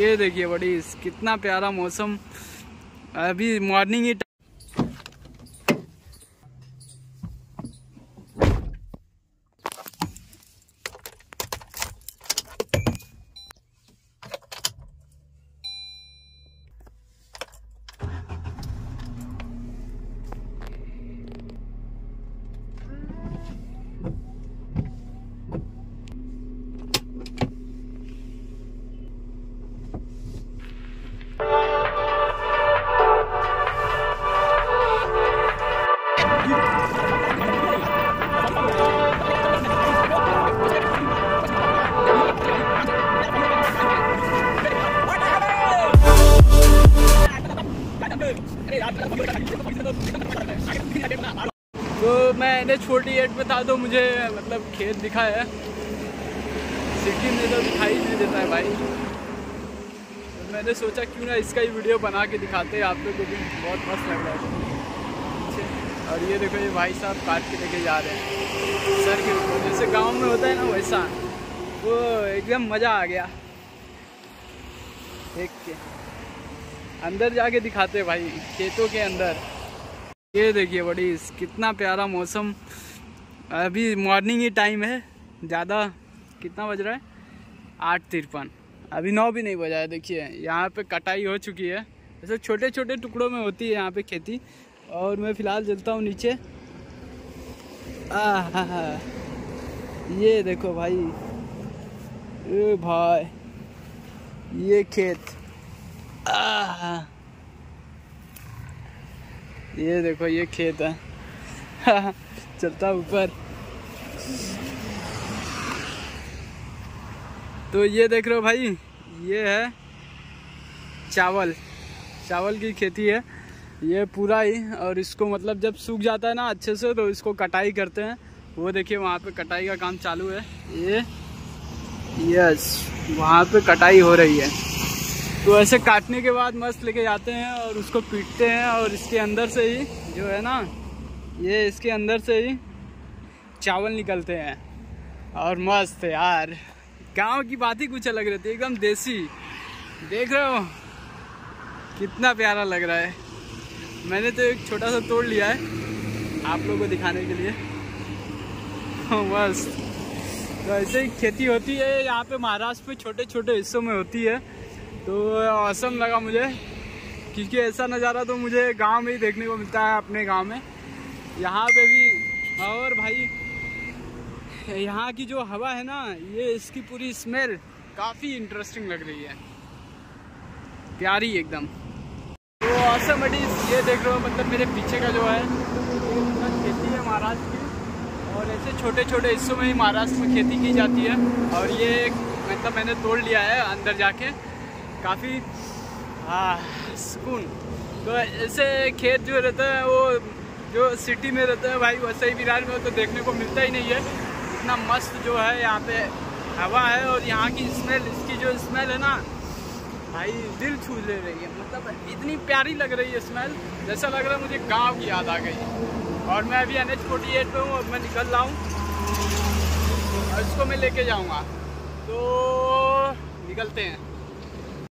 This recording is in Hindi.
ये देखिए बड़ी कितना प्यारा मौसम। अभी मॉर्निंग ही तो मैं एन एच एट पे था तो मुझे मतलब खेत दिखा है। सिटी में तो दिखाई नहीं देता है भाई। तो मैंने सोचा, क्यों ना इसका ही वीडियो बना के दिखाते हैं, आप लोग को भी। बहुत मस्त लग रहा है। और ये देखो, ये भाई साहब काट के लेके जा रहे हैं। सर के ऊपर। जैसे गाँव में होता है ना, वैसा। वो एकदम मज़ा आ गया। देख के। अंदर जाके दिखाते भाई, खेतों के अंदर। ये देखिए बड़ी कितना प्यारा मौसम। अभी मॉर्निंग ही टाइम है, ज़्यादा कितना बज रहा है? आठ तिरपन। अभी नौ भी नहीं बजा है, देखिए, यहाँ पे कटाई हो चुकी है। ऐसे छोटे छोटे टुकड़ों में होती है यहाँ पे खेती। और मैं फ़िलहाल चलता हूँ नीचे। आ ये देखो भाई। ए भाई, ये खेत। ये देखो, ये खेत है। चलता ऊपर। तो ये देख रहे हो भाई, ये है चावल। चावल की खेती है। ये पूरा ही, और इसको मतलब जब सूख जाता है ना अच्छे से तो इसको कटाई करते हैं। वो देखिए, वहाँ पे कटाई का काम चालू है। ये, यस, वहाँ पे कटाई हो रही है। तो ऐसे काटने के बाद मस्त लेके जाते हैं और उसको पीटते हैं और इसके अंदर से ही जो है ना, ये इसके अंदर से ही चावल निकलते हैं। और मस्त यार। गाँव की बात ही कुछ अलग रहती है, एकदम देसी। देख रहे हो? कितना प्यारा लग रहा है। मैंने तो एक छोटा सा तोड़ लिया है आप लोगों को दिखाने के लिए। मस्त। तो ऐसे ही खेती होती है, यहाँ पे महाराष्ट्र में छोटे छोटे हिस्सों में होती है। तो औसम लगा मुझे। क्योंकि ऐसा नज़ारा तो मुझे गाँव में ही देखने को मिलता है, अपने गाँव में। यहाँ पे भी, और भाई, यहाँ की जो हवा है ना, ये इसकी पूरी स्मेल काफ़ी इंटरेस्टिंग लग रही है। प्यारी एकदम। तो औसम अडीज ये देख रहे हो मतलब मेरे पीछे का जो है खेती है महाराष्ट्र की। और ऐसे छोटे छोटे हिस्सों में ही महाराष्ट्र में खेती की जाती है। और ये मतलब मैंने तोड़ लिया है अंदर जाके। काफ़ी सुकून। तो ऐसे खेत जो रहता है, वो जो सिटी में रहता है भाई, वैसे ही बिहार में तो देखने को मिलता ही नहीं है। इतना मस्त जो है यहाँ पे हवा है और यहाँ की स्मेल इसकी जो स्मेल है ना, भाई दिल छू ले रही है। मतलब इतनी प्यारी लग रही है स्मेल जैसा लग रहा है मुझे गाँव की याद आ गई। और मैं अभी एन एच फोर्टी एट पर हूँ, अब मैं निकल रहा हूँ। और इसको मैं लेके जाऊँगा। तो निकलते हैं।